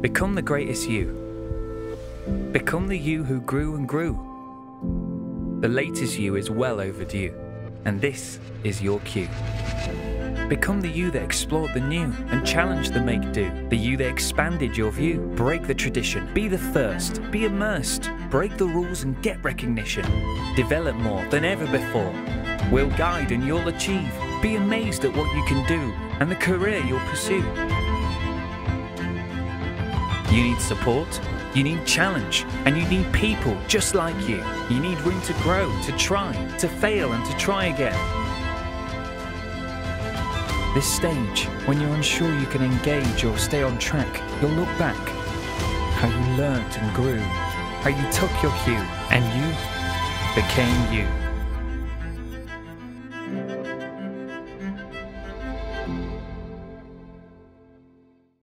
Become the greatest you. Become the you who grew and grew. The latest you is well overdue, and this is your cue. Become the you that explored the new and challenged the make do. The you that expanded your view. Break the tradition. Be the first. Be immersed. Break the rules and get recognition. Develop more than ever before. We'll guide and you'll achieve. Be amazed at what you can do and the career you'll pursue. You need support, you need challenge, and you need people just like you. You need room to grow, to try, to fail, and to try again. This stage, when you're unsure you can engage or stay on track, you'll look back. How you learnt and grew, how you took your cue, and you became you.